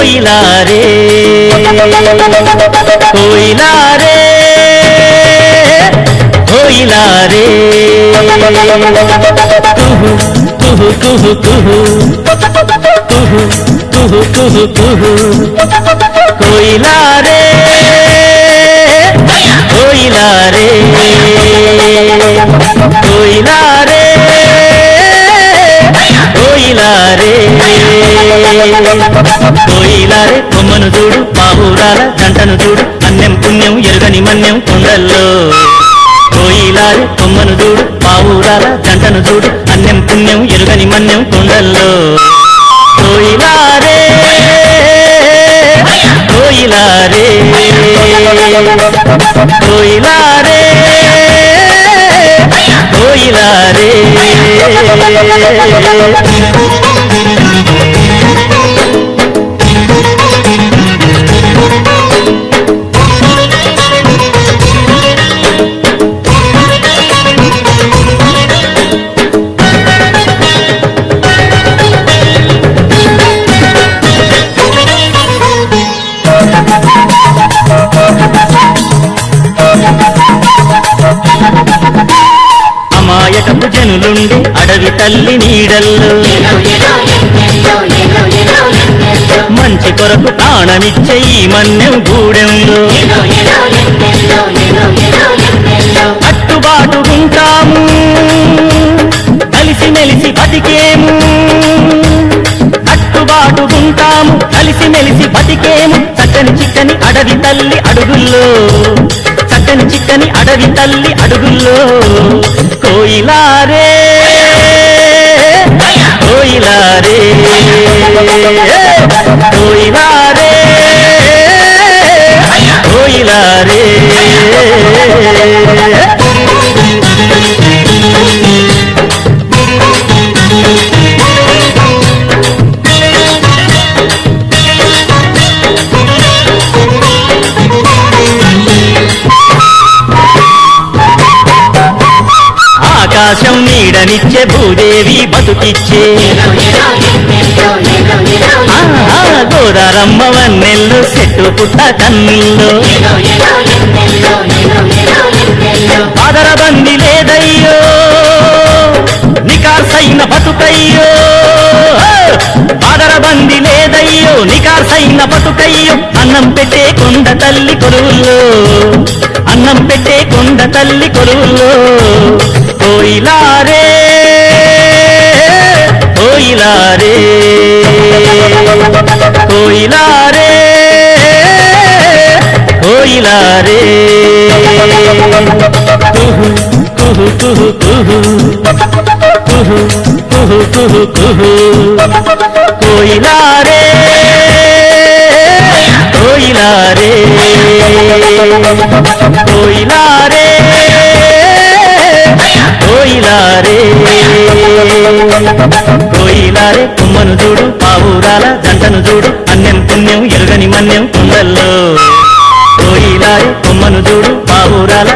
कोयला रे। कोयला रे। कोयला रे। कुहू कुहू कुहू कुहू। कुहू कुहू कुहू కోయిలా రే కొమ్మను చూడు పావురాల జంటను చూడు అన్యం పుణ్యం ఎరుగని మన్యం కొండల్లో. కోయిలారి కొమ్మను చూడు పావురాల జంటను చూడు అన్యం పుణ్యం ఎరుగని మన్యం కొండల్లో. కోయిలారే కోయిలారే కోయిలారే కోయిలారే అమాయకపు జనులుండి అడవి తల్లి నీడల్లో. మంచి కొరకు ప్రాణమిచ్చే ఈ మన్యం గూడెంలో. అట్టుబాటు ఉంటాము కలిసి మెలిసి బతికేము. అట్టుబాటు ఉంటాము కలిసి మెలిసి బతికేము. చక్కని చిక్కని అడవి తల్లి అడుగుల్లో. చక్కని అడవి తల్లి అడుగుల్లో కోయిలారే. కోయిలారే. కోయిలారే. కోయిలారే. ఆకాశం నీడనిచ్చే భూదేవి బతుకిచ్చే. గోదారమ్మ వన్నెల్లు చెట్టు పుట్ట కన్నుల్లో. ఆదరబంది లేదయ్యో నికార్సైన బతుకయ్యో. ఆదరబంది లేదయ్యో నికార్సైన బతుకయ్యో. అన్నం పెట్టే కొండ తల్లి కొలువుల్లో. అన్నం పెట్టే కొండ తల్లి కొలువుల్లో. కోయిలారే కోయిలారే కోయిలారే కోయిలారే కుహు కుహు కుహు కుహు కుహు కుహు కుహు కుహు కోయిలారే కోయిలారే కోయిలారే కోయిలారే కోయిలారే కొమ్మను చూడు పావురాల జంటను చూడు అన్యం పుణ్యం ఎరుగని మన్యం కొండల్లో. కోయిలారే కొమ్మను చూడు పావురాల